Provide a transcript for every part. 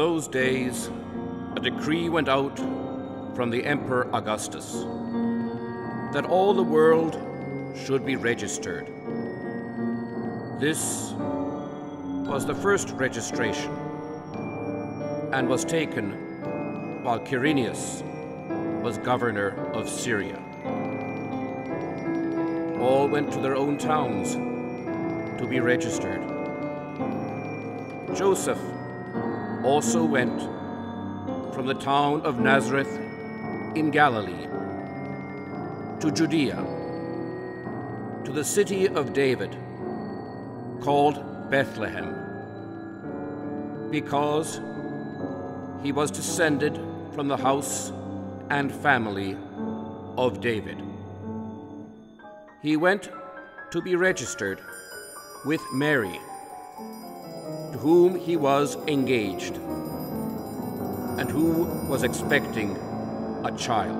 Those days, a decree went out from the Emperor Augustus that all the world should be registered. This was the first registration and was taken while Quirinius was governor of Syria. All went to their own towns to be registered. Joseph also went from the town of Nazareth in Galilee to Judea, to the city of David, called Bethlehem, because he was descended from the house and family of David. He went to be registered with Mary, whom he was engaged and who was expecting a child.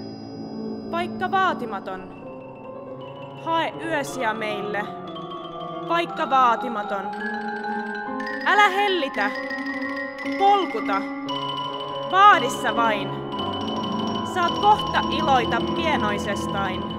vaikka vaatimaton. Hae yösiä meille, vaikka vaatimaton. Älä hellitä, polkuta, vaadissa vain. Saat kohta iloita pienoisestain.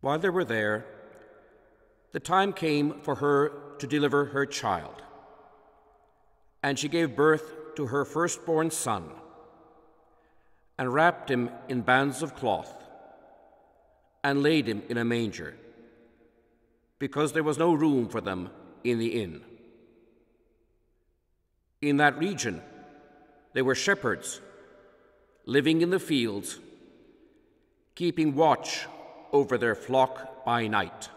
While they were there, the time came for her to deliver her child. And she gave birth to her firstborn son and wrapped him in bands of cloth and laid him in a manger because there was no room for them in the inn. In that region, there were shepherds living in the fields, keeping watch over their flock by night.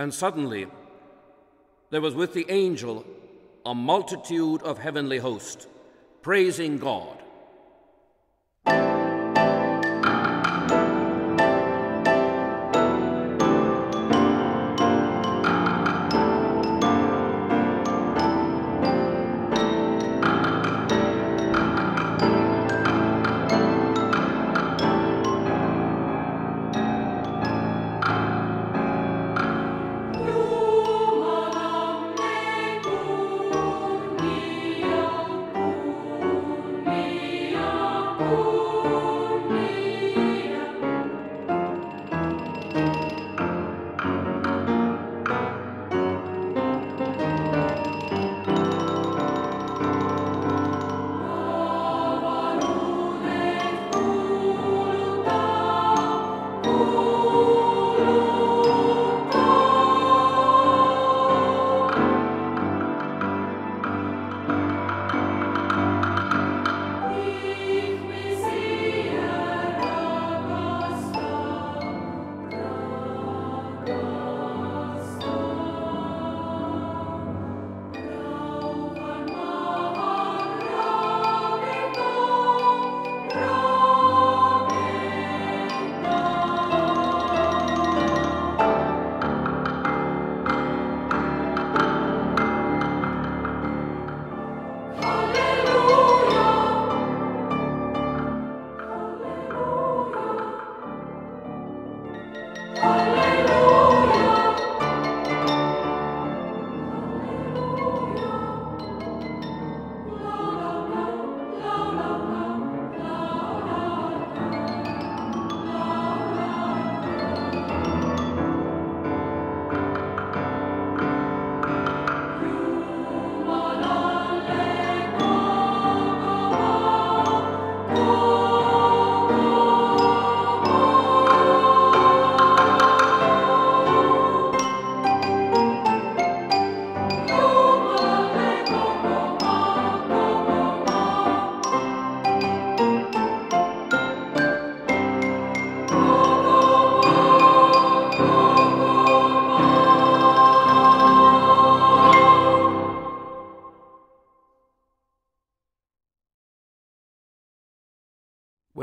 And suddenly there was with the angel a multitude of heavenly hosts, praising God.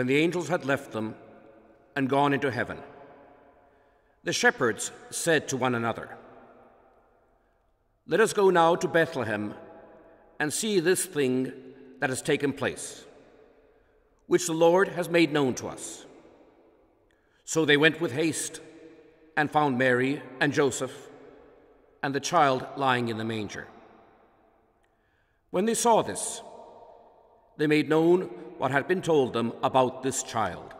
The angels had left them and gone into heaven. The shepherds said to one another, Let us go now to Bethlehem and see this thing that has taken place, which the Lord has made known to us. So they went with haste and found Mary and Joseph and the child lying in the manger. When they saw this, they made known what had been told them about this child.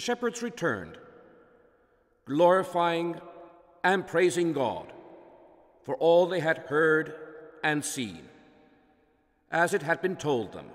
The shepherds returned, glorifying and praising God for all they had heard and seen, as it had been told them.